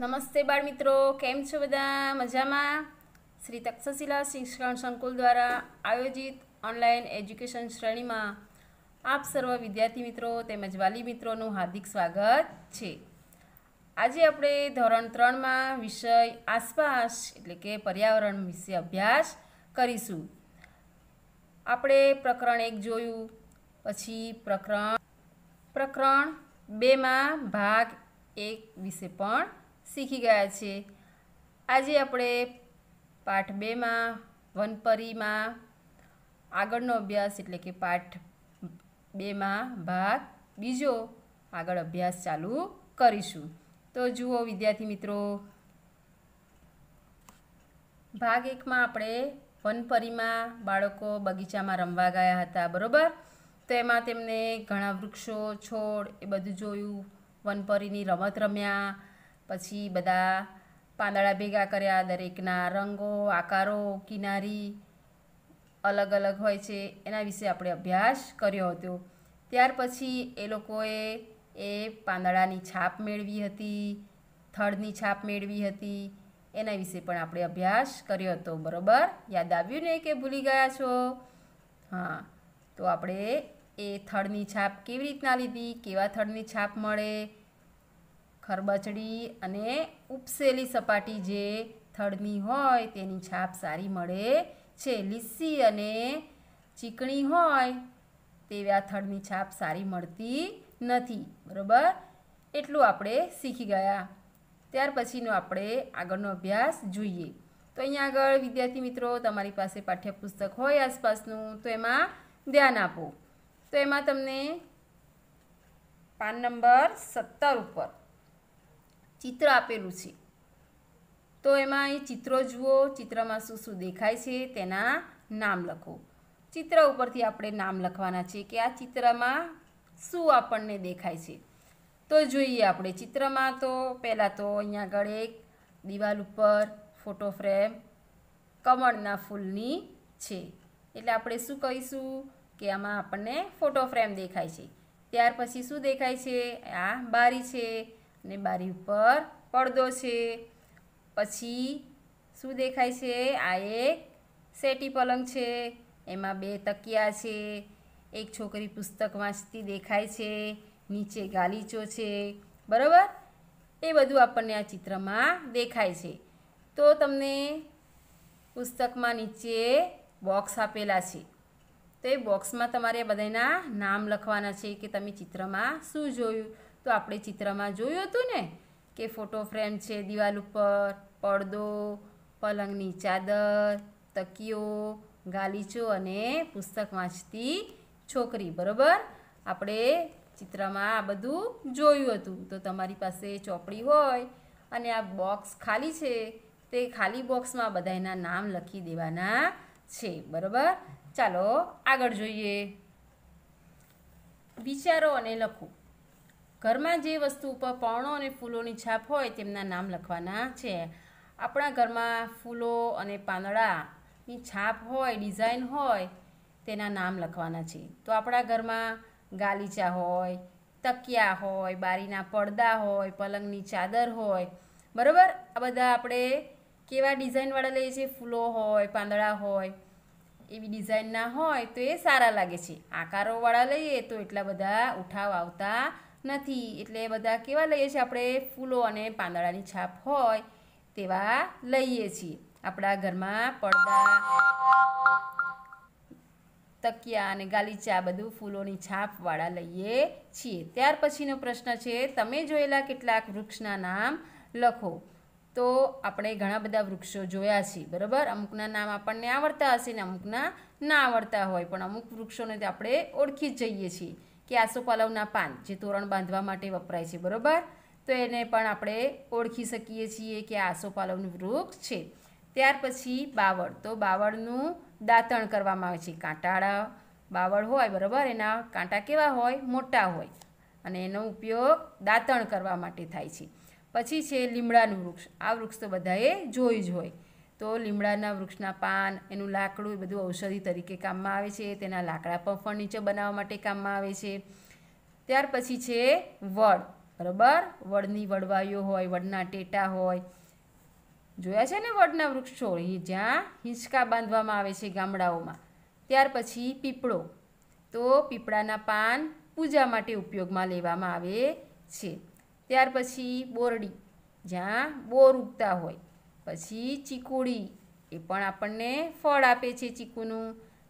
નમસ્તે બાળ મિત્રો કેમ છો બધા? મજામાં? શ્રી તક્ષશિલા શિક્ષણ સંકુલ દ્વારા આયોજિત ઓનલાઈન એજ્યુકેશન શ્રેણીમાં આપ સર્વ વિદ્યાર્થી મિત્રો તેમજ વાલી મિત્રોનું હાર્દિક સ્વાગત છે. આજે આપણે ધોરણ ત્રણમાં વિષય આસપાસ, એટલે કે પર્યાવરણ વિશે અભ્યાસ કરીશું. આપણે પ્રકરણ એક જોયું, પછી પ્રકરણ પ્રકરણ બેમાં ભાગ એક વિશે પણ શીખી ગયા છે આજે આપણે પાઠ બેમાં, વનપરીમાં, આગળનો અભ્યાસ એટલે કે પાઠ બેમાં ભાગ બીજો આગળ અભ્યાસ ચાલુ કરીશું. તો જુઓ વિદ્યાર્થી મિત્રો, ભાગ એકમાં આપણે વનપરીમાં બાળકો બગીચામાં રમવા ગયા હતા, બરોબર? તો એમાં તેમને ઘણા વૃક્ષો, છોડ એ બધું જોયું, વનપરીની રમત રમ્યા પછી બધા પાંદડા ભેગા કર્યા, દરેકના રંગો, આકારો, કિનારી અલગ અલગ હોય છે, એના વિશે આપણે અભ્યાસ કર્યો હતો. ત્યાર પછી એ લોકોએ એ પાંદડાની છાપ મેળવી હતી, થડની છાપ મેળવી હતી, એના વિશે પણ આપણે અભ્યાસ કર્યો હતો, બરાબર? યાદ આવ્યું ને કે ભૂલી ગયા છો? હા, તો આપણે એ થડની છાપ કેવી રીતના લીધી, કેવા થડની છાપ મળે ખરબચડી અને ઉપસેલી સપાટી જે થડની હોય તેની છાપ સારી મળે છે. લીસી અને ચીકણી હોય તેવી આ થડની છાપ સારી મળતી નથી. બરાબર? એટલું આપણે શીખી ગયા. ત્યાર પછીનો આપણે આગળનો અભ્યાસ જોઈએ. તો અહીંયા આગળ, વિદ્યાર્થી મિત્રો, તમારી પાસે પાઠ્યપુસ્તક હોય આસપાસનું, તો એમાં ધ્યાન આપો. તો એમાં તમને પાન નંબર સત્તર ઉપર ચિત્ર આપેલું છે. તો એમાં એ ચિત્રો જુઓ, ચિત્રમાં શું શું દેખાય છે, તેના નામ લખો. ચિત્ર ઉપરથી આપણે નામ લખવાના છે કે આ ચિત્રમાં શું આપણને દેખાય છે. તો જોઈએ આપણે ચિત્રમાં તો પહેલાં તો અહીંયા આગળ એક દિવાલ ઉપર ફોટો ફ્રેમ કમળના ફૂલની છે. એટલે આપણે શું કહીશું કે આમાં આપણને ફોટો ફ્રેમ દેખાય છે. ત્યાર પછી શું દેખાય છે? આ બારી છે. અને બારી ઉપર પડદો છે. પછી શું દેખાય છે? આ એક સેટી પલંગ છે. એમાં બે તકિયા છે. એક છોકરી પુસ્તક વાંચતી દેખાય છે. નીચે ગાલીચો છે. બરાબર? એ બધું આપણને આ ચિત્રમાં દેખાય છે. તો તમને પુસ્તકમાં નીચે બોક્સ આપેલા છે. તો એ બોક્સમાં તમારે બધાના નામ લખવાના છે કે તમે ચિત્રમાં શું જોયું? તો આપણે ચિત્રમાં જોયું હતું ને કે ફોટો ફ્રેમ છે દિવાલ ઉપર, પડદો, પલંગની ચાદર તકીઓ ગાલીચો અને પુસ્તક વાંચતી છોકરી, બરાબર? આપણે ચિત્રમાં આ બધું જોયું હતું. તો તમારી પાસે ચોપડી હોય અને આ બોક્સ ખાલી છે, તે ખાલી બોક્સમાં બધાના નામ લખી દેવાના છે, બરાબર? ચાલો આગળ જોઈએ. વિચારો અને લખો. ઘરમાં જે વસ્તુ ઉપર પર્ણો અને ફૂલોની છાપ હોય તેમના નામ લખવાના છે. આપણા ઘરમાં ફૂલો અને પાંદડાની છાપ હોય, ડિઝાઇન હોય, તેના નામ લખવાના છે. તો આપણા ઘરમાં ગાલીચા હોય, તકિયા હોય, બારીના પડદા હોય, પલંગની ચાદર હોય, બરાબર? આ બધા આપણે કેવા ડિઝાઇનવાળા લઈએ છીએ? ફૂલો હોય, પાંદડા હોય, એવી ડિઝાઇનના હોય તો એ સારા લાગે છે. આકારોવાળા લઈએ તો એટલા બધા ઉઠાવ આવતા નથી. એટલે બધા કેવા લઈએ છીએ? આપણે ફૂલો અને પાંદડાની છાપ હોય તેવા લઈએ છીએ. આપણા ઘરમાં પડદા, તકિયા અને ગાલીચા બધું ફૂલોની છાપવાળા લઈએ છીએ. ત્યાર પછીનો પ્રશ્ન છે, તમે જોયેલા કેટલાક વૃક્ષના નામ લખો. તો આપણે ઘણા બધા વૃક્ષો જોયા છે બરાબર? અમુકના નામ આપણને આવડતા હશે ને અમુકના ના આવડતા હોય. પણ અમુક વૃક્ષોને આપણે ઓળખી જ જઈએ છીએ. કે આસોપાલવના પાન જે તોરણ બાંધવા માટે વપરાય છે, બરાબર? તો એને પણ આપણે ઓળખી શકીએ છીએ કે આસોપાલવનું વૃક્ષ છે. ત્યાર પછી બાવળ. તો બાવળનું દાંતણ કરવામાં આવે છે. કાંટાળા બાવળ હોય, બરાબર? એના કાંટા કેવા હોય? મોટા હોય. અને એનો ઉપયોગ દાંતણ કરવા માટે થાય છે. પછી છે લીમડાનું વૃક્ષ. આ વૃક્ષ તો બધાએ જોઈ જ હોય. તો લીમડાના વૃક્ષના પાન, એનું લાકડું એ બધું ઔષધિ તરીકે કામમાં આવે છે. તેના લાકડા પણ ફર્નિચર બનાવવા માટે કામમાં આવે છે. ત્યાર પછી છે વડ, બરાબર? વડની વડવાઈઓ હોય, વડના ટેટા હોય. જોયા છે ને વડના વૃક્ષો? એ જ્યાં હિંચકા બાંધવામાં આવે છે ગામડાઓમાં. ત્યાર પછી પીપળો. તો પીપળાના પાન પૂજા માટે ઉપયોગમાં લેવામાં આવે છે. ત્યાર પછી બોરડી. જ્યાં બોર ઉગતા હોય. પછી ચીકુડી, એ પણ આપણને ફળ આપે છે ચીકુનું.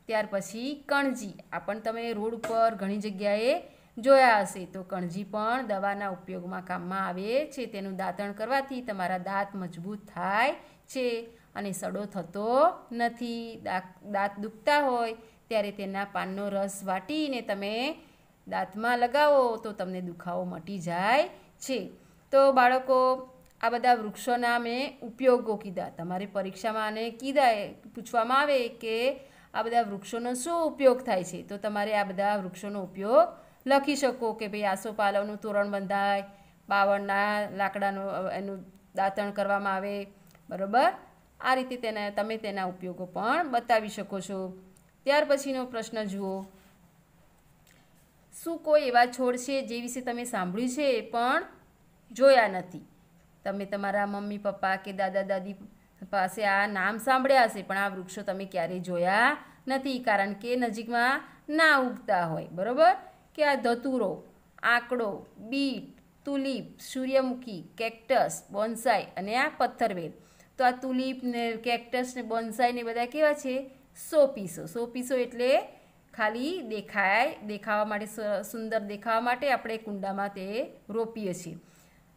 ત્યાર પછી કણજી, આ પણ તમે રોડ ઉપર ઘણી જગ્યાએ જોયા હશે. તો કણજી પણ દવાના ઉપયોગમાં કામમાં આવે છે. તેનું દાંતણ કરવાથી તમારા દાંત મજબૂત થાય છે અને સડો થતો નથી. દાંત દુખતા હોય ત્યારે તેના પાનનો રસ વાટીને તમે દાંતમાં લગાવો તો તમને દુખાવો મટી જાય છે. તો બાળકો આ બધા વૃક્ષોના મેં ઉપયોગો કીધા. તમારી પરીક્ષામાં આને કીધા પૂછવામાં આવે કે આ બધા વૃક્ષોનો શું ઉપયોગ થાય છે. તો તમારે આ બધા વૃક્ષોનો ઉપયોગ લખી શકો કે ભાઈ આસોપાલવનું તોરણ બંધાય, બાવળના લાકડાનું એનું દાંતણ કરવામાં આવે, બરાબર? આ રીતે તેના, તમે તેના ઉપયોગો પણ બતાવી શકો છો. ત્યાર પછીનો પ્રશ્ન જુઓ. શું કોઈ એવા છોડ છે જે વિશે તમે સાંભળ્યું છે એ પણ જોયા નથી? તમે તમારા મમ્મી, પપ્પા કે દાદા, દાદી પાસે આ નામ સાંભળ્યા હશે, પણ આ વૃક્ષો તમે ક્યારેય જોયા નથી? કારણ કે નજીકમાં ના ઉગતા હોય, બરાબર? કે આ ધતુરો, આંકડો, બીટ, તુલીપ, સૂર્યમુખી, કેક્ટસ, બોન્સાઈ અને આ પથ્થરવેલ. તો આ તુલીપ ને કેક્ટસ ને બોન્સાઈ ને બધા કેવા છે? સોપીસો પીસો સો પીસો એટલે ખાલી દેખાય, દેખાવા માટે સુંદર દેખાવા માટે આપણે કુંડામાં તે રોપીએ છીએ.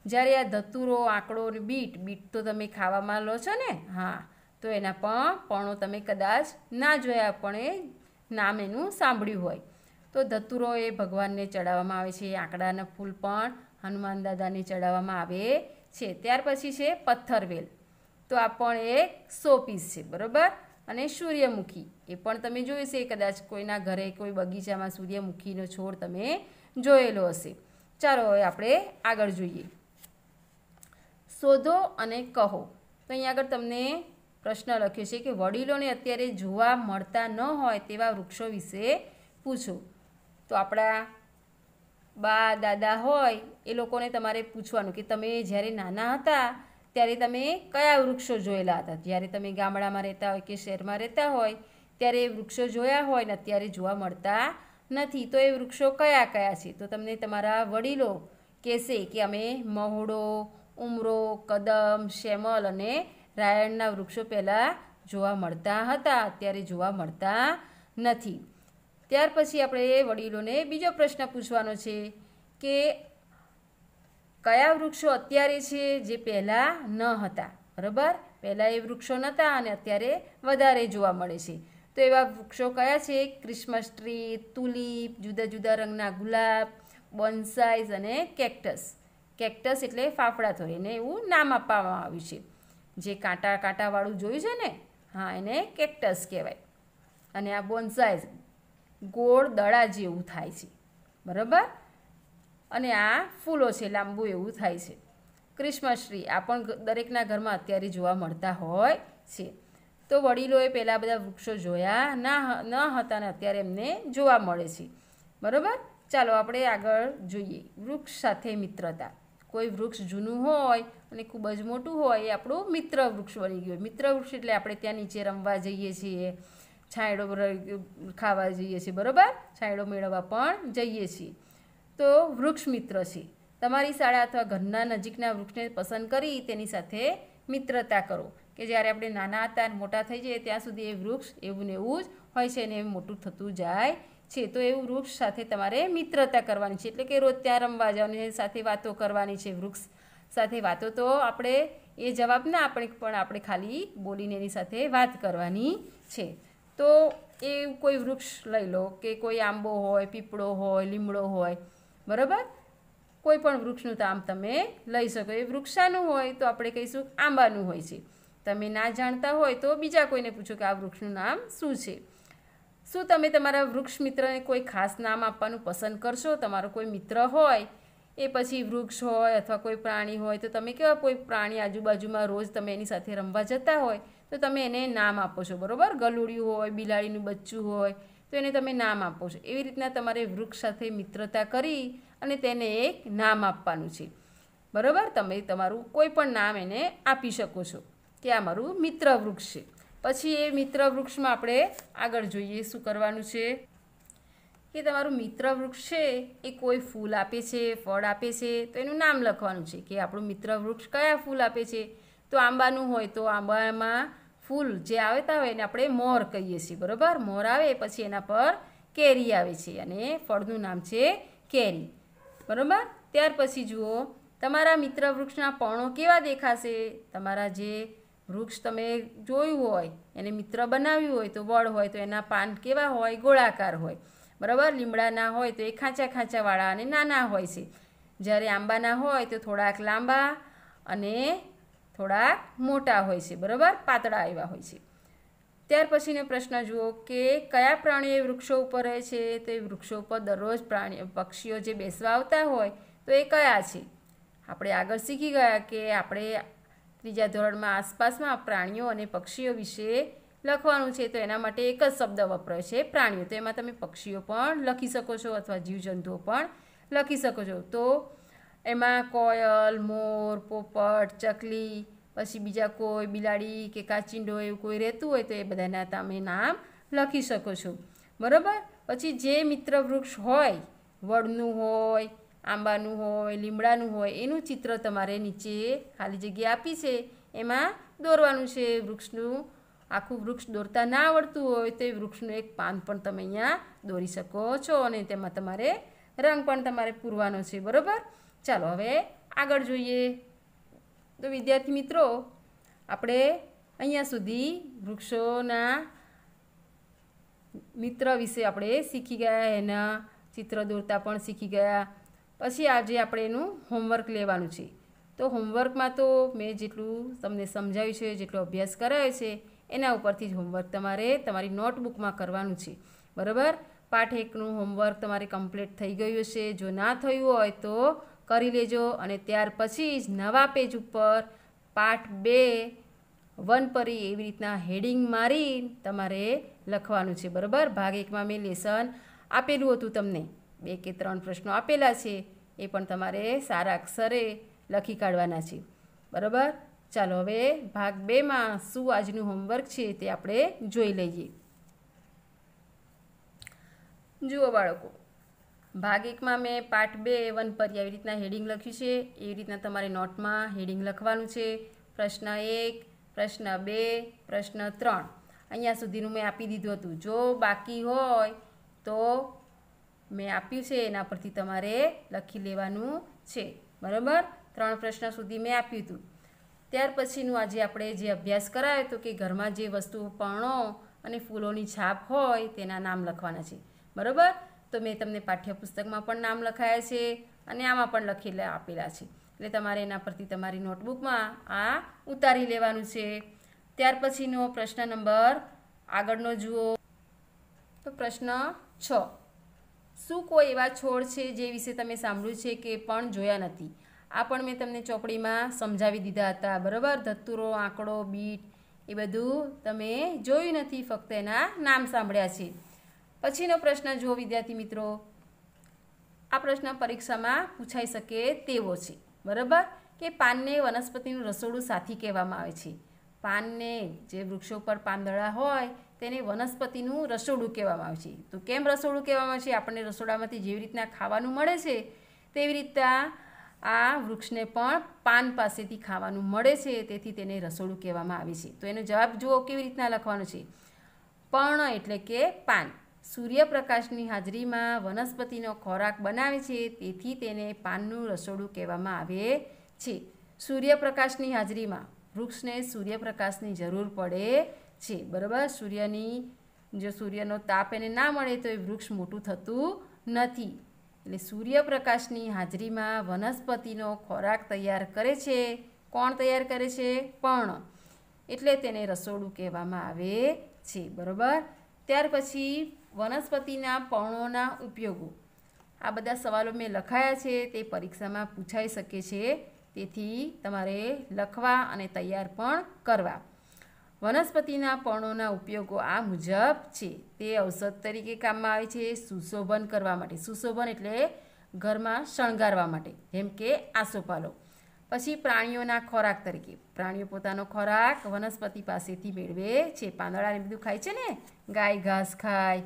જ્યારે આ ધતુરો, આંકડો અને બીટ બીટ તો તમે ખાવામાં લો છો ને? હા. તો એના પણ પણો તમે કદાચ ના જોયા પણ એ નામ એનું સાંભળ્યું હોય. તો ધતુરો એ ભગવાનને ચડાવવામાં આવે છે, આંકડાના ફૂલ પણ હનુમાન દાદાને ચડાવવામાં આવે છે. ત્યાર પછી છે પથ્થરવેલ. તો આ પણ એક સો પીસ છે, બરાબર? અને સૂર્યમુખી. એ પણ તમે છે કદાચ કોઈના ઘરે કોઈ બગીચામાં સૂર્યમુખીનો છોડ તમે જોયેલો હશે. ચાલો હવે આપણે આગળ જોઈએ. શોધો અને કહો. તો અહીંયા આગળ તમને પ્રશ્ન લખ્યો છે કે વડીલોને અત્યારે જોવા મળતા ન હોય તેવા વૃક્ષો વિશે પૂછો. તો આપણા બા, દાદા હોય, એ લોકોને તમારે પૂછવાનું કે તમે જ્યારે નાના હતા, ત્યારે તમે કયા વૃક્ષો જોયેલા હતા? જ્યારે તમે ગામડામાં રહેતા હોય કે શહેરમાં રહેતા હોય, ત્યારે વૃક્ષો જોયા હોય ને અત્યારે જોવા મળતા નથી. તો એ વૃક્ષો કયા કયા છે? તો તમને તમારા વડીલો કહેશે કે અમે મહોડો ઉમરો, કદમ, શેમલ અને રાયણના વૃક્ષો પહેલાં જોવા મળતા હતા. અત્યારે જોવા મળતા નથી. ત્યાર પછી આપણે વડીલોને બીજો પ્રશ્ન પૂછવાનો છે કે કયા વૃક્ષો અત્યારે છે જે પહેલાં ન હતા? બરાબર? પહેલાં એ વૃક્ષો નહોતા અને અત્યારે વધારે જોવા મળે છે. તો એવા વૃક્ષો કયા છે? ક્રિસમસ ટ્રી, તુલીપ, જુદા જુદા રંગના ગુલાબ બોન્સાઇઝ અને કેક્ટસ. કેક્ટસ એટલે ફાફડા થોડી એને એવું નામ આપવામાં આવ્યું છે. જે કાંટા કાંટાવાળું જોયું છે ને? હા, એને કેક્ટસ કહેવાય. અને આ બોન્સાઈ ગોળ દડા જેવું થાય છે. બરાબર? અને આ ફૂલો છે, લાંબુ એવું થાય છે. ક્રિસમસ ટ્રી આ પણ દરેકના ઘરમાં અત્યારે જોવા મળતા હોય છે. તો વડીલોએ પહેલાં બધા વૃક્ષો જોયા, ના ન હતા ને અત્યારે એમને જોવા મળે છે. બરાબર? ચાલો, આપણે આગળ જોઈએ. વૃક્ષ સાથે મિત્રતા. કોઈ વૃક્ષ જૂનું હોય અને ખૂબ જ મોટું હોય, એ આપણું મિત્ર વૃક્ષ બની ગયું. મિત્ર વૃક્ષ એટલે આપણે ત્યાં નીચે રમવા જઈએ છીએ, છાંયડો ખાવા જઈએ છીએ, બરાબર? છાંયડો મેળવવા પણ જઈએ છીએ. તો વૃક્ષ મિત્ર છે. તમારી શાળા અથવા ઘરના નજીકના વૃક્ષને પસંદ કરી તેની સાથે મિત્રતા કરો. કે જ્યારે આપણે નાના હતા અને મોટા થઈ જઈએ, ત્યાં સુધી એ વૃક્ષ એવું ને એવું જ હોય છે અને મોટું થતું જાય છે, તો એવું વૃક્ષ સાથે તમારે મિત્રતા કરવાની છે. એટલે કે રોજ ત્યાં રમવા જવાની સાથે વાતો કરવાની છે વૃક્ષ સાથે. વાતો તો આપણે, એ જવાબ ના આપણે, પણ આપણે ખાલી બોલીને એની સાથે વાત કરવાની છે. તો એ કોઈ વૃક્ષ લઈ લો કે કોઈ આંબો હોય, પીપળો હોય, લીમડો હોય, બરાબર? કોઈ પણ વૃક્ષનું નામ તમે લઈ શકો. એ વૃક્ષાનું હોય તો આપણે કહીશું આંબાનું હોય છે. તમે ના જાણતા હોય તો બીજા કોઈને પૂછો કે આ વૃક્ષનું નામ શું છે? શું તમે તમારા વૃક્ષ મિત્રને કોઈ ખાસ નામ આપવાનું પસંદ કરશો? તમારો કોઈ મિત્ર હોય, એ પછી વૃક્ષ હોય અથવા કોઈ પ્રાણી હોય, તો તમે કેવા કોઈ પ્રાણી આજુબાજુમાં રોજ તમે એની સાથે રમવા જતા હોય, તો તમે એને નામ આપો છો, બરાબર? ગલુડિયું હોય, બિલાડીનું બચ્ચું હોય, તો એને તમે નામ આપો છો. એવી રીતના તમારે વૃક્ષ સાથે મિત્રતા કરી અને તેને એક નામ આપવાનું છે. બરાબર? તમે તમારું કોઈ પણ નામ એને આપી શકો છો, કે આ મારું મિત્ર વૃક્ષ છે. પછી એ મિત્ર વૃક્ષમાં આપણે આગળ જોઈએ શું કરવાનું છે. કે તમારું મિત્ર વૃક્ષ છે એ કોઈ ફૂલ આપે છે, ફળ આપે છે, તો એનું નામ લખવાનું છે કે આપણું મિત્ર વૃક્ષ કયા ફૂલ આપે છે. તો આંબાનું હોય તો આંબામાં ફૂલ જે આવતા હોય એને આપણે મોર કહીએ છીએ, બરાબર? મોર આવે પછી એના પર કેરી આવે છે અને ફળનું નામ છે કેરી. બરાબર? ત્યાર પછી જુઓ, તમારા મિત્ર વૃક્ષના પર્ણો કેવા દેખાશે? તમારા જે વૃક્ષ તમે જોયું હોય, એને મિત્ર બનાવ્યું હોય તો વડ હોય, તો એના પાન કેવા હોય, ગોળાકાર હોય. બરાબર? લીમડાના હોય તો એ ખાંચા ખાંચાવાળા અને નાના હોય છે. જ્યારે આંબાના હોય તો થોડાક લાંબા અને થોડાક મોટા હોય છે. બરાબર? પાતળા એવા હોય છે. ત્યાર પછીનો પ્રશ્ન જુઓ કે કયા પ્રાણીઓ વૃક્ષો ઉપર રહે છે? તો એ વૃક્ષો ઉપર દરરોજ પ્રાણી, પક્ષીઓ જે બેસવા આવતા હોય તો એ કયા છે? આપણે આગળ શીખી ગયા કે આપણે ત્રીજા ધોરણમાં આસપાસમાં પ્રાણીઓ અને પક્ષીઓ વિશે લખવાનું છે, તો એના માટે એક જ શબ્દ વપરાય છે, પ્રાણીઓ. તો એમાં તમે પક્ષીઓ પણ લખી શકો છો અથવા જીવજંતુઓ પણ લખી શકો છો. તો એમાં કોયલ, મોર, પોપટ, ચકલી, પછી બીજા કોઈ બિલાડી કે કાચિંડો એવું કોઈ રહેતું હોય, તો એ બધાના તમે નામ લખી શકો છો. બરાબર? પછી જે મિત્ર વૃક્ષ હોય, વડનું હોય આંબાનું હોય, લીમડાનું હોય, એનું ચિત્ર તમારે નીચે ખાલી જગ્યા આપી છે. એમાં દોરવાનું છે. વૃક્ષનું આખું વૃક્ષ દોરતા ના આવડતું હોય તો એ વૃક્ષનું એક પાન પણ તમે અહીંયા દોરી શકો છો અને તેમાં તમારે રંગ પણ તમારે પૂરવાનો છે. બરાબર? ચાલો હવે આગળ જોઈએ. તો વિદ્યાર્થી મિત્રો, આપણે અહીંયા સુધી વૃક્ષોના મિત્ર વિશે આપણે શીખી ગયા, એના ચિત્ર દોરતા પણ શીખી ગયા પછી આજે આપણે એનું હોમવર્ક લેવાનું છે. તો હોમવર્કમાં તો મેં જેટલું તમને સમજાવ્યું છે, જેટલો અભ્યાસ કરાયો છે, એના ઉપરથી જ હોમવર્ક તમારે તમારી નોટબુકમાં કરવાનું છે. બરાબર? પાઠ એકનું હોમવર્ક તમારે કમ્પ્લીટ થઈ ગયું છે. જો ના થયું હોય તો કરી લેજો અને ત્યાર પછી જ નવા પેજ ઉપર પાઠ બે, વન પરી એવી રીતના હેડિંગ મારી તમારે લખવાનું છે. બરાબર? ભાગ એકમાં મેં લેસન આપેલું હતું તમને. બે કે ત્રણ પ્રશ્નો આપેલા છે. એ પણ તમારે સારા અક્ષરે લખી કાઢવાના છે. બરાબર? ચાલો હવે ભાગ બેમાં શું આજનું હોમવર્ક છે તે આપણે જોઈ લઈએ. જુઓ બાળકો, ભાગ એકમાં મેં પાઠ બે વન પર આવી રીતના હેડિંગ લખ્યું છે. એવી રીતના તમારે નોટમાં હેડિંગ લખવાનું છે. પ્રશ્ન એક, પ્રશ્ન બે, પ્રશ્ન ત્રણ. અહીંયા સુધીનું મેં આપી દીધું હતું. જો બાકી હોય તો મેં આપ્યું છે, એના પરથી તમારે લખી લેવાનું છે. બરાબર? ત્રણ પ્રશ્ન સુધી મેં આપ્યું હતું. ત્યાર પછીનું આજે આપણે જે અભ્યાસ કરાયો હતો કે ઘરમાં જે વસ્તુઓ પર્ણો અને ફૂલોની છાપ હોય તેના નામ લખવાના છે. બરાબર? તો મેં તમને પાઠ્યપુસ્તકમાં પણ નામ લખાયા છે અને આમાં પણ લખેલા આપેલા છે. એટલે તમારે એના પરથી તમારી નોટબુકમાં આ ઉતારી લેવાનું છે. ત્યાર પછીનો પ્રશ્ન નંબર, આગળનો જુઓ. તો પ્રશ્ન છ. શું કોઈ એવા છોડ છે જે વિશે તમે સાંભળ્યું છે કે પણ જોયા નથી? આ પણ મેં તમને ચોપડીમાં સમજાવી દીધા હતા. બરાબર? ધતુરો, આંકડો, બીટ, એ બધું તમે જોયું નથી, ફક્ત એના નામ સાંભળ્યા છે. પછીનો પ્રશ્ન જુઓ વિદ્યાર્થી મિત્રો, આ પ્રશ્ન પરીક્ષામાં પૂછાઈ શકે તેવો છે. બરાબર? કે પાનને વનસ્પતિનું રસોડું સાથી કહેવામાં આવે છે. પાનને જે વૃક્ષો પર પાંદડા હોય તેને વનસ્પતિનું રસોડું કહેવામાં આવે છે. તો કેમ રસોડું કહેવામાં આવે છે? આપણને રસોડામાંથી જેવી રીતના ખાવાનું મળે છે, તેવી રીતના આ વૃક્ષને પણ પાન પાસેથી ખાવાનું મળે છે, તેથી તેને રસોડું કહેવામાં આવે છે. તો એનો જવાબ જુઓ કેવી રીતના લખવાનો છે. પર્ણ એટલે કે પાન. સૂર્યપ્રકાશની હાજરીમાં વનસ્પતિનો ખોરાક બનાવે છે, તેથી તેને પાનનું રસોડું કહેવામાં આવે છે. સૂર્યપ્રકાશની હાજરીમાં વૃક્ષને સૂર્યપ્રકાશની જરૂર પડે છે, બરાબર? સૂર્યની, જો સૂર્યનો તાપ એને ના મળે તો એ વૃક્ષ મોટું થતું નથી. એટલે સૂર્યપ્રકાશની હાજરીમાં વનસ્પતિનો ખોરાક તૈયાર કરે છે. કોણ તૈયાર કરે છે? પર્ણ. એટલે તેને રસોડું કહેવામાં આવે છે, બરાબર? ત્યાર પછી વનસ્પતિના પર્ણોના ઉપયોગો. આ બધા સવાલો મેં લખાયા છે, તે પરીક્ષામાં પૂછાઈ શકે છે. તેથી તમારે લખવા અને તૈયાર પણ કરવા. વનસ્પતિના પર્ણોના ઉપયોગો આ મુજબ છે. તે ઔષધ તરીકે કામમાં આવે છે. સુશોભન કરવા માટે. સુશોભન એટલે ઘરમાં શણગારવા માટે. જેમ કે આસોપાલો. પછી પ્રાણીઓના ખોરાક તરીકે. પ્રાણીઓ પોતાનો ખોરાક વનસ્પતિ પાસેથી મેળવે છે. પાંદડાને બધું ખાય છે ને? ગાય ઘાસ ખાય.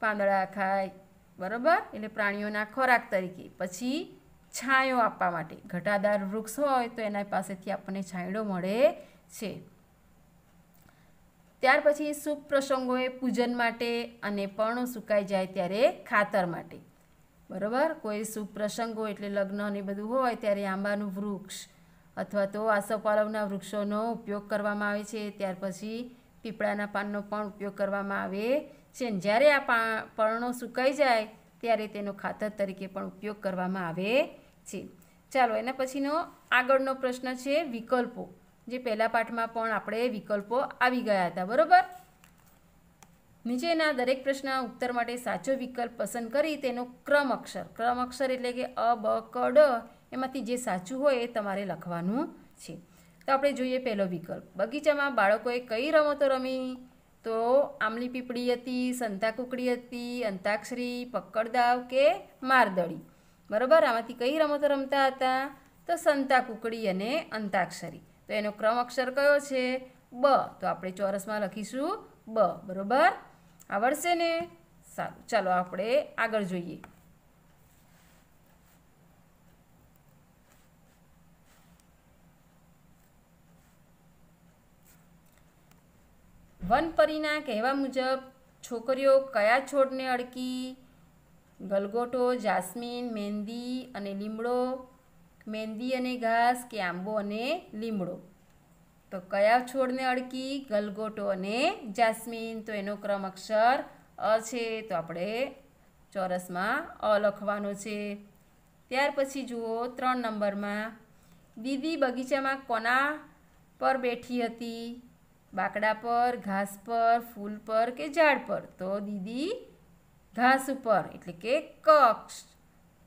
પાંદડા ખાય. બરાબર? એટલે પ્રાણીઓના ખોરાક તરીકે. પછી છાંયો આપવા માટે. ઘટાદાર વૃક્ષ હોય તો એના પાસેથી આપણને છાંયડો મળે છે. ત્યાર પછી શુભ પ્રસંગોએ પૂજન માટે અને પર્ણો સુકાઈ જાય ત્યારે ખાતર માટે. બરાબર? કોઈ શુભ પ્રસંગો એટલે લગ્ન ને બધું હોય ત્યારે આંબાનું વૃક્ષ અથવા તો આસોપાલવના વૃક્ષોનો ઉપયોગ કરવામાં આવે છે. ત્યાર પછી પીપળાના પાનનો પણ ઉપયોગ કરવામાં આવે છે. જ્યારે આ પર્ણો સુકાઈ જાય ત્યારે તેનો ખાતર તરીકે પણ ઉપયોગ કરવામાં આવે છે. ચાલો, એના પછીનો આગળનો પ્રશ્ન છે વિકલ્પો. જે પહેલા પાઠમાં પણ આપણે વિકલ્પો આવી ગયા હતા, બરાબર? નીચેના દરેક પ્રશ્નના ઉત્તર માટે સાચો વિકલ્પ પસંદ કરી તેનો ક્રમ અક્ષર. ક્રમ અક્ષર એટલે કે અ, બ, ક, ડ, એમાંથી જે સાચું હોય એ તમારે લખવાનું છે. તો આપણે જોઈએ પહેલો વિકલ્પ. બગીચામાં બાળકોએ કઈ રમતો રમી? તો આમલી પીપળી હતી, સંતા કુકડી હતી, અંતાક્ષરી પકડદાવ કે મારદડી બરાબર? આમાંથી કઈ રમતો રમતા હતા? તો સંતા કુકડી અને અંતાક્ષરી. તો એનો ક્રમ અક્ષર કયો છે? બ. તો આપણે ચોરસમાં લખીશું બ. બરોબર? આવડશે ને? સારું. ચાલો આપણે આગળ જોઈએ. વનપરીના કહેવા મુજબ, છોકરીઓ કયા છોડને અડકી? ગલગોટો, જાસ્મીન મહેંદી અને લીમડો મહેંદી અને ઘાસ કે આંબો અને લીમડો. તો કયા છોડને અડકી? ગલગોટો અને જાસ્મીન. તો એનો ક્રમ અક્ષર અ છે. તો આપણે ચોરસમાં અ લખવાનો છે. ત્યાર પછી જુઓ ત્રણ નંબરમાં. દીદી બગીચામાં કોના પર બેઠી હતી? બાકડા પર, ઘાસ પર, ફૂલ પર કે ઝાડ પર? તો દીદી ઘાસ ઉપર, એટલે કે ક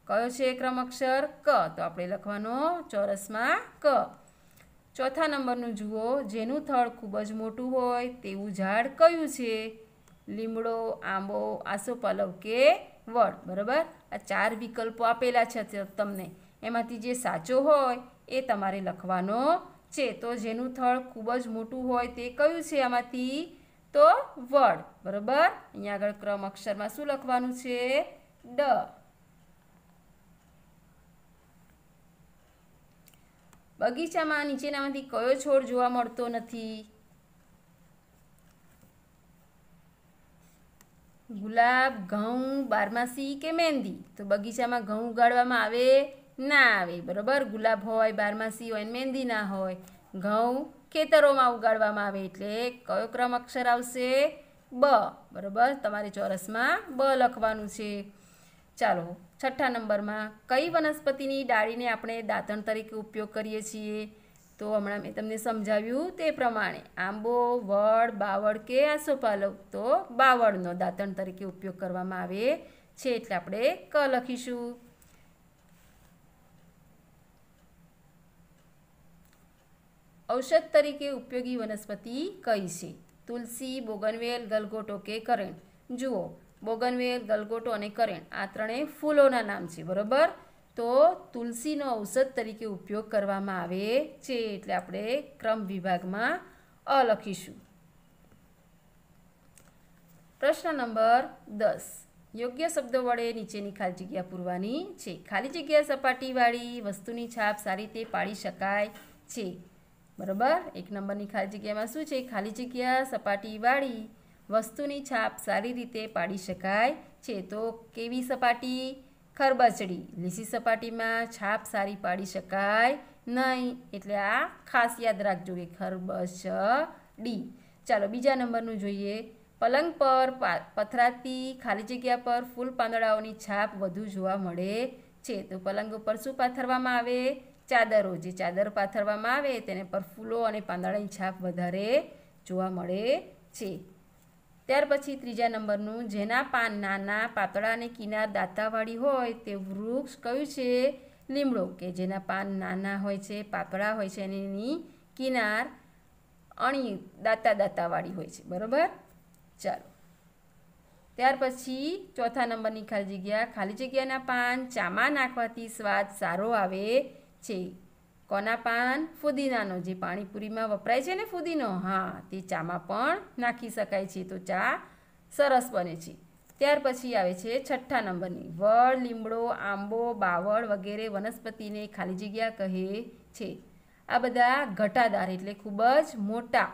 કયો છે ક્રમ અક્ષર ક. તો આપણે લખવાનો ચોરસમાં ક. ચોથા નંબરનું જુઓ. જેનું થળ ખૂબ જ મોટું હોય તેવું ઝાડ કયું છે? લીમડો, આંબો આસોપાલવ કે વડ. બરાબર? આ ચાર વિકલ્પો આપેલા છે તમને. એમાંથી જે સાચો હોય એ તમારે લખવાનો છે. તો જેનું થળ ખૂબ જ મોટું હોય તે કયું છે આમાંથી? તો વડ. બરાબર? અહીંયા આગળ ક્રમ અક્ષરમાં શું લખવાનું છે? ડ. બગીચામાં નીચેનામાંથી કયો છોડ જોવા મળતો નથી? ગુલાબ, ઘઉં, બારમાસી કે મહેંદી? તો બગીચામાં ઘઉં ઉગાડવામાં આવે ના આવે, બરાબર? ગુલાબ હોય, બારમાસી હોય મહેંદી ના હોય. ઘઉં ખેતરોમાં ઉગાડવામાં આવે એટલે કયો ક્રમ અક્ષર આવશે? બ, બરાબર? તમારે ચોરસમાં બ લખવાનું છે. ચાલો, છઠ્ઠા નંબરમાં કઈ વનસ્પતિની ડાળીને આપણે દાંતણ તરીકે ઉપયોગ કરીએ છીએ? તો હમણાં મેં તમને સમજાવ્યું તે પ્રમાણે, આંબો, વડ, બાવળ કે આસોપાલવ. તો બાવળનો દાંતણ તરીકે ઉપયોગ કરવામાં આવે છે એટલે આપણે ક લખીશું. ઔષધ તરીકે ઉપયોગી વનસ્પતિ કઈ છે? તુલસી, બોગનવેલ, ગલગોટો કે કરણ. જુઓ બોગનવેલ ગલગોટો અને કરેણ. આ ત્રણેય ફૂલોના નામ છે, બરાબર? તો તુલસીનો ઔષધ તરીકે ઉપયોગ કરવામાં આવે છે, એટલે આપણે ક્રમ વિભાગમાં અ લખીશું. પ્રશ્ન નંબર દસ. યોગ્ય શબ્દો વડે નીચેની ખાલી જગ્યા પૂરવાની છે. ખાલી જગ્યા સપાટીવાળી વસ્તુની છાપ સારી રીતે પાડી શકાય છે. બરાબર? એક નંબરની ખાલી જગ્યામાં શું છે? ખાલી જગ્યા સપાટીવાળી વસ્તુની છાપ સારી રીતે પાડી શકાય છે. તો કેવી સપાટી? ખરબચડી. લીસી સપાટીમાં છાપ સારી પાડી શકાય નહીં. એટલે આ ખાસ યાદ રાખજો કે ખરબચડી. ચાલો બીજા નંબરનું જોઈએ. પલંગ પર પથરાતી ખાલી જગ્યા પર ફૂલ પાંદડાઓની છાપ વધુ જોવા મળે છે. તો પલંગ ઉપર શું પાથરવામાં આવે? ચાદરો. જે ચાદર પાથરવામાં આવે, તેને પર ફૂલો અને પાંદડાની છાપ વધારે જોવા મળે છે. ત્યાર પછી ત્રીજા નંબરનું, જેના પાન નાના પાતળા અને કિનાર દાંતાવાળી હોય તે વૃક્ષ કયું છે? લીમડો, કે જેના પાન નાના હોય છે, પાતળા હોય છે અને એની કિનાર અણી દાંતા દાંતાવાળી હોય છે. બરાબર? ચાલો. ત્યાર પછી ચોથા નંબરની ખાલી જગ્યા, ખાલી જગ્યાના પાન, ચામાં નાખવાથી સ્વાદ સારો આવે છે. કોના પાન? ફુદીનાનો. જે પાણીપુરીમાં વપરાય છે ને ફુદીનો? હા, તે ચામાં પણ નાખી શકાય છે. તો ચા સરસ બને છે. ત્યાર પછી આવે છે છઠ્ઠા નંબરની. વડ, લીમડો, આંબો, બાવળ વગેરે વનસ્પતિને ખાલી જગ્યા કહે છે. આ બધા ઘટાદાર એટલે ખૂબ જ મોટા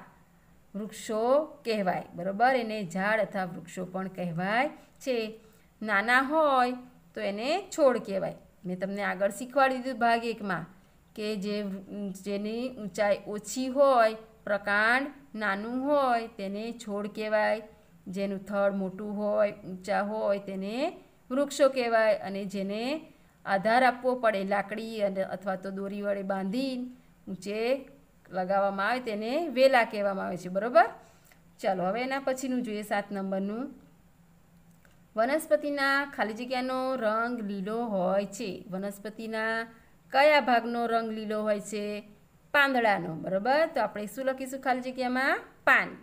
વૃક્ષો કહેવાય. બરાબર? એને ઝાડ અથવા વૃક્ષો પણ કહેવાય છે. નાના હોય તો એને છોડ કહેવાય. મેં તમને આગળ શીખવાડી દીધું ભાગ એકમાં. કે જે જેની ઊંચાઈ ઓછી હોય, પ્રકાંડ નાનું હોય, તેને છોડ કહેવાય. જેનું થડ મોટું હોય, ઊંચા હોય, તેને વૃક્ષો કહેવાય. અને જેને આધાર આપવો પડે, લાકડી અને અથવા તો દોરી વડે બાંધી ઊંચે લગાવવામાં આવે, તેને વેલા કહેવામાં આવે છે. બરાબર? ચાલો, હવે એના પછીનું જોઈએ સાત નંબરનું. વનસ્પતિના ખાલી જગ્યાનો રંગ લીલો હોય છે. વનસ્પતિના કયા ભાગનો રંગ લીલો હોય છે? પાંદડાનો, બરાબર? તો આપણે શું લખીશું ખાલી જગ્યામાં? પાન.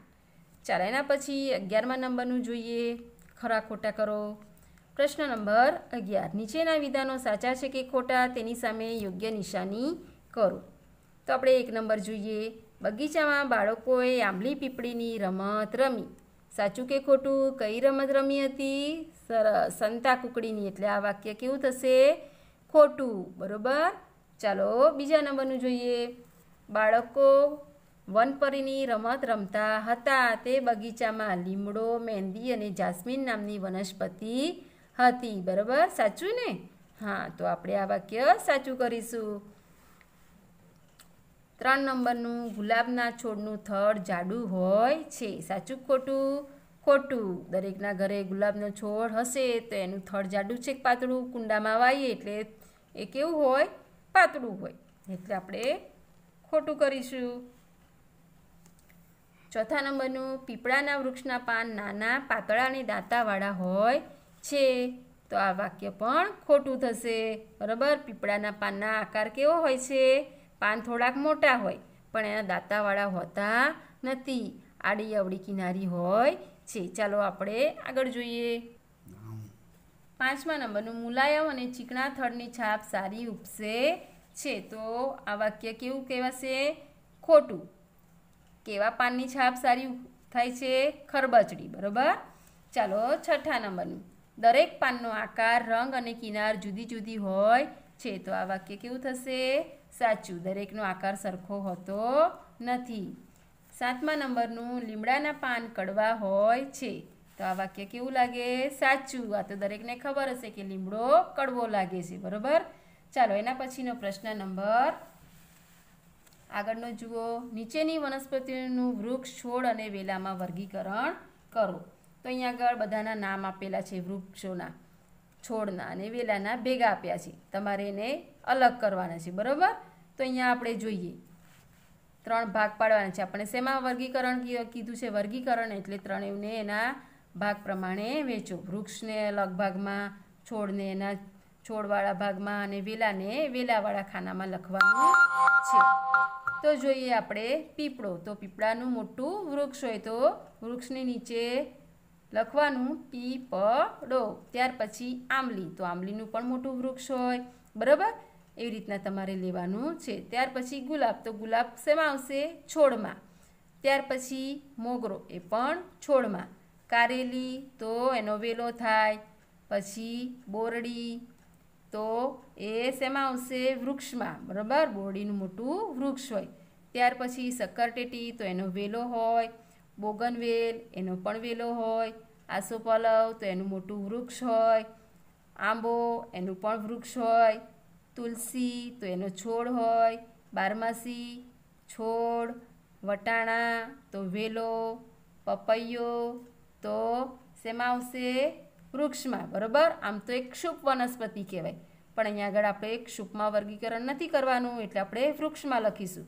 ચાલો, એના પછી અગિયારમાં નંબરનું જોઈએ. ખરા ખોટા કરો. પ્રશ્ન નંબર અગિયાર. નીચેના વિધાનો સાચા છે કે ખોટા તેની સામે યોગ્ય નિશાની કરો. તો આપણે એક નંબર જોઈએ. બગીચામાં બાળકોએ આંબલી પીપળીની રમત રમી. સાચું કે ખોટું? કઈ રમત રમી હતી? સરસ સંતા કુકડીની. એટલે આ વાક્ય કેવું થશે? ખોટું, બરોબર? ચાલો, બીજા નંબરનું જોઈએ. બાળકો, વનપરીની રમત રમતા હતા તે બગીચામાં લીમડો, મહેંદી અને જાસ્મીન નામની વનસ્પતિ હતી, બરાબર? સાચું ને? હા, તો આપણે આ વાક્ય સાચું કરીશું. ત્રણ નંબરનું, ગુલાબના છોડનું થડ જાડું હોય છે. સાચું ખોટું? ખોટું. દરેકના ઘરે ગુલાબનો છોડ હશે તો એનું થડ જાડું છે પાતળું? કુંડામાં વાઈએ એટલે એ કેવું હોય? પાતળું હોય. એટલે આપણે ખોટું કરીશું. ચોથા નંબરનું, પીપળાના વૃક્ષના પાન નાના પાતળા અને દાંતાવાળા હોય છે, તો આ વાક્ય પણ ખોટું થશે. બરાબર? પીપળાના પાનના આકાર કેવો હોય છે? પાન થોડાક મોટા હોય, પણ એના દાંતાવાળા હોતા નથી. આડી અવળી કિનારી હોય છે. ચાલો આપણે આગળ જોઈએ. પાંચમા નંબરનું, મુલાયમ અને ચીકણા થડની છાપ સારી ઉપસે છે. તો આ વાક્ય કેવું કહેવાશે? ખોટું. કેવા પાનની છાપ સારી થાય છે? ખરબચડી, બરાબર? ચાલો, છઠ્ઠા નંબરનું. દરેક પાનનો આકાર, રંગ અને કિનાર જુદી જુદી હોય છે. તો આ વાક્ય કેવું થશે? સાચું. દરેકનો આકાર સરખો હોતો નથી. સાતમા નંબરનું, લીમડાના પાન કડવા હોય છે. તો આ વાક્ય કેવું લાગે? સાચું. આ તો દરેકને ખબર હશે કે લીમડો કડવો લાગે છે, બરોબર? ચાલો, એના પછીનો પ્રશ્ન નંબર આગળનો જુઓ. નીચેની વનસ્પતિનું વૃક્ષ છોડ અને વેલામાં વર્ગીકરણ કરો. તો અહીંયા આગળ બધાના નામ આપેલા છે વૃક્ષોના, છોડના અને વેલાના ભેગા આપ્યા છે. તમારે એને અલગ કરવાના છે, બરાબર? તો અહીંયા આપણે જોઈએ. ત્રણ ભાગ પાડવાના છે. આપણે શેમાં વર્ગીકરણ કીધું છે? વર્ગીકરણ એટલે ત્રણેયને એના ભાગ પ્રમાણે વેચો. વૃક્ષને અલગ ભાગમાં છોડને એના છોડવાળા ભાગમાં અને વેલાને વેલાવાળા ખાનામાં લખવાનું છે. તો જોઈએ આપણે પીપળો. તો પીપળાનું મોટું વૃક્ષ હોય તો વૃક્ષની નીચે લખવાનું પીપળો. ત્યાર પછી આંબલી. તો આંબલીનું પણ મોટું વૃક્ષ હોય. બરાબર? એવી રીતના તમારે લેવાનું છે. ત્યાર પછી ગુલાબ. તો ગુલાબ શેમાં આવશે? છોડમાં. ત્યાર પછી મોગરો. એ પણ છોડમાં. કારેલી તો એનો વેલો થાય, પછી બોરડી તો એ શેમાં આવશે? વૃક્ષમાં. બરાબર? બોરડીનું મોટું વૃક્ષ હોય. ત્યાર પછી શક્કરટેટી તો એનો વેલો હોય, બોગનવેલ એનો પણ વેલો હોય, આસોપલવ તો એનું મોટું વૃક્ષ હોય, આંબો એનું પણ વૃક્ષ હોય, તુલસી તો એનો છોડ હોય, બારમાસી, છોડ, વટાણા તો વેલો, પપૈયો તો શેમાં આવશે? વૃક્ષમાં, બરાબર? આમ તો એક ક્ષુપ વનસ્પતિ કહેવાય. પણ અહીંયા આગળ આપણે ક્ષુપમાં વર્ગીકરણ નથી કરવાનું, એટલે આપણે વૃક્ષમાં લખીશું.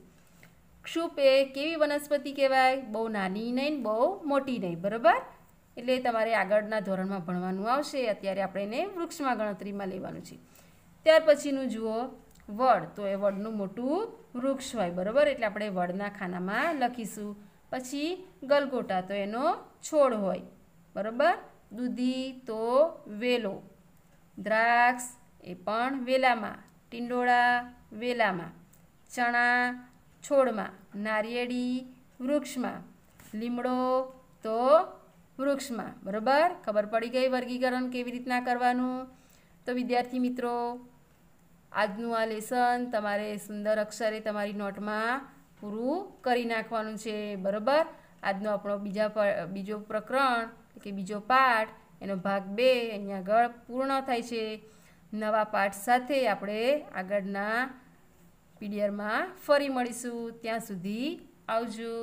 ક્ષુપ એ કેવી વનસ્પતિ કહેવાય? બહુ નાની નહીં, બહુ મોટી નહીં, બરાબર? એટલે તમારે આગળના ધોરણમાં ભણવાનું આવશે. અત્યારે આપણે એને વૃક્ષમાં ગણતરીમાં લેવાનું છે. ત્યાર પછીનું જુઓ, વડ. તો એ વડનું મોટું વૃક્ષ હોય, બરાબર? એટલે આપણે વડના ખાનામાં લખીશું. પછી ગલગોટા તો એનો છોડ હોય. બરાબર? દૂધી, તો વેલો. દ્રાક્ષ એ પણ વેલામાં. ટિંડોળા વેલામાં. ચણા છોડમાં. નારિયેળી વૃક્ષમાં. લીમડો તો વૃક્ષમાં. બરાબર? ખબર પડી ગઈ વર્ગીકરણ કેવી રીતના કરવાનું? તો વિદ્યાર્થી મિત્રો, આજનું આ લેસન તમારે સુંદર અક્ષરે તમારી નોટમાં પૂરું કરી નાખવાનું છે, બરાબર? આજનો આપણો બીજા બીજો પ્રકરણ, કે બીજો પાઠ, એનો ભાગ બે અહીંયા આગળ પૂર્ણ થાય છે. નવા પાઠ સાથે આપણે આગળના પીડીઆરમાં ફરી મળીશું. ત્યાં સુધી આવજો.